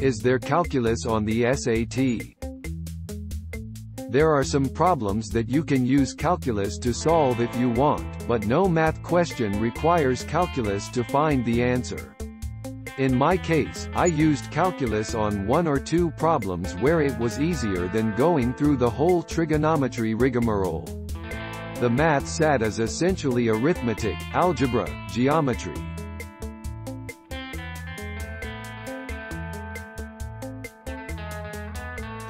Is there calculus on the SAT? There are some problems that you can use calculus to solve if you want, but no math question requires calculus to find the answer. In my case, I used calculus on one or two problems where it was easier than going through the whole trigonometry rigmarole. The math SAT is essentially arithmetic, algebra, geometry.